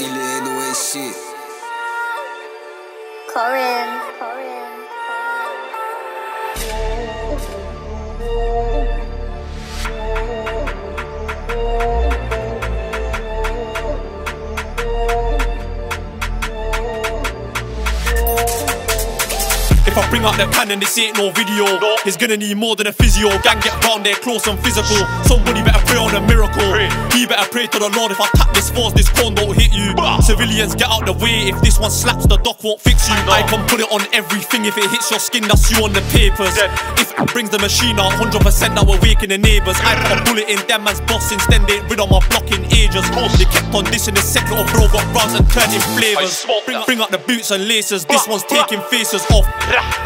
808 shit. Corin. Corin. If I bring out the cannon, this ain't no video. He's gonna need more than a physio. Gang get round there, close and physical. Somebody better pray on a miracle. He better pray to the Lord. If I tap this force, this corn don't hit you. Civilians get out the way. If this one slaps, the doc won't fix you. I can put it on everything. If it hits your skin, that's you on the papers. If it brings the machine out, 100% that we're waking the neighbours. I put a bullet in them man's boss instead they rid of my block in ages. They kept on dissing the second little bro got rounds and turning flavours. Bring, bring out the boots and laces. This one's taking faces off.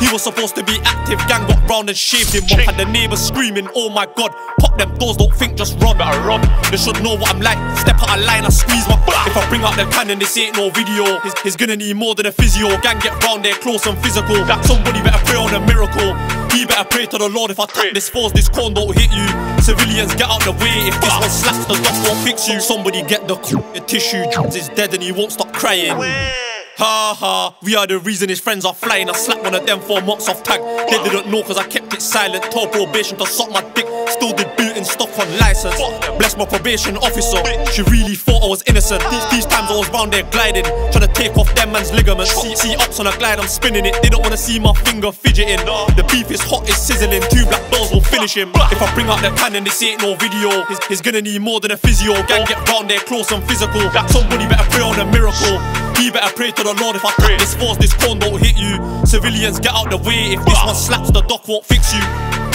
He was supposed to be active, gang got round and shaved him off. Had the neighbours screaming, oh my god, pop them doors, don't think, just run. run. They should know what I'm like. Step out of line, I squeeze my If I bring out the cannon, this ain't no video. He's, gonna need more than a physio. Gang get round there, close and physical. Somebody better pray on a miracle. He better pray to the Lord if I tap this force, this corn don't hit you. Civilians get out the way. If this one slaps, the doc won't fix you. Somebody get the, the tissue. Jobs is dead and he won't stop crying. Ha ha, we are the reason his friends are flying. I slapped one of them for months off tag. They didn't know cause I kept it silent. Told probation to suck my dick. Still did booting stuff on license. Bless my probation officer. She really thought I was innocent. These, these times I was round there gliding. Trying to take off them man's ligaments. See, see ups on a glide, I'm spinning it. They don't wanna see my finger fidgeting. The beef is hot, it's sizzling. Two black doors will finish him. If I bring out the cannon, this ain't no video. He's, he's gonna need more than a physio. Gang get round there close and physical. Somebody better pray on a miracle. He better pray to the Lord if I tap this force, this corn don't hit you. Civilians get out the way. If this one slaps, the doc won't fix you.